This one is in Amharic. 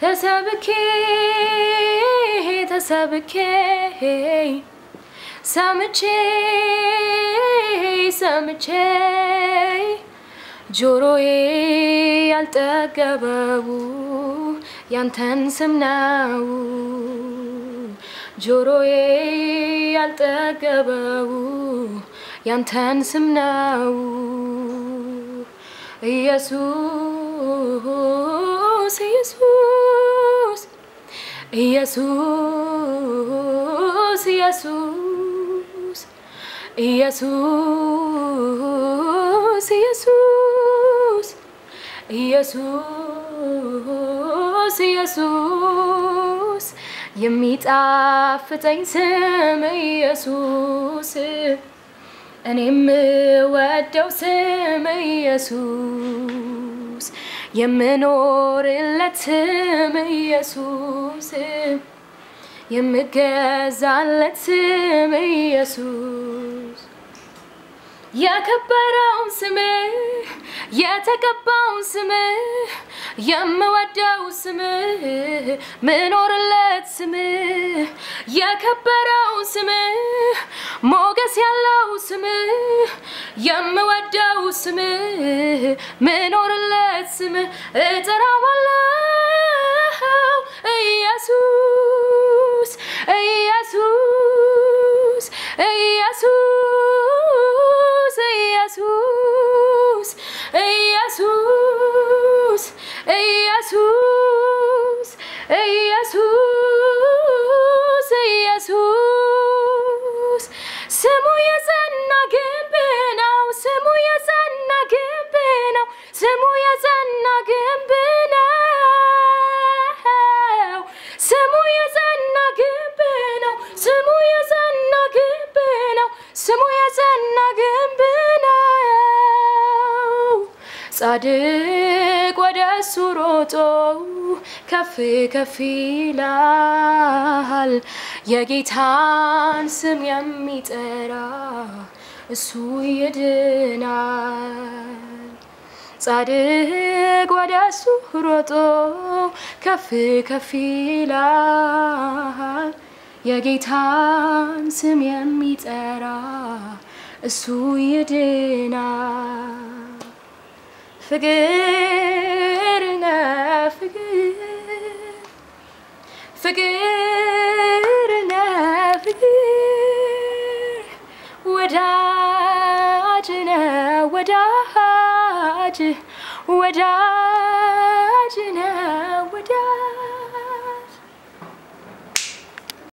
ተሰብኬ ተሰብኬ ሰምቼ ሰምቼ ጆሮዬ ያልጠገበው ያንተን ስም ነው። ጆሮዬ ያልጠገበው ያንተን ስም ነው። ኢየሱስ Jesús, Jesús, Jesús, Jesús, Jesús, Jesúስ የሚጣፍጠኝ ስም ኢየሱስ እኔም ወደው ስም ኢየሱስ። የምኖርለት ስም ኢየሱስ የምገዛለት ስም ኢየሱስ። የከበረውን ስም የተቀባውን ስም የምወደው ስም ምኖርለት ስም የከበረውን ስም ሞገስ ያለው ስም የምወደው ስም ምኖርለት ስም እጠራዋለሁ። ኢየሱስ ስሙ የጸና ግንብ ነው። ጻድቅ ወደ እሱ ሮጦ ከፍ ከፍ ይላል። የጌታን ስም የሚጠራ እሱ ይድናል። ጻድቅ ወደ እሱ ሮጦ ከፍ ከፍ ይላል። የጌታን ስም የሚጠራ እሱ ይድናል። ፍቅር ነህ ፍቅር ፍቅር ነህ ፍቅር ወዳጅ ነህ ወዳጅ ወዳጅ ነህ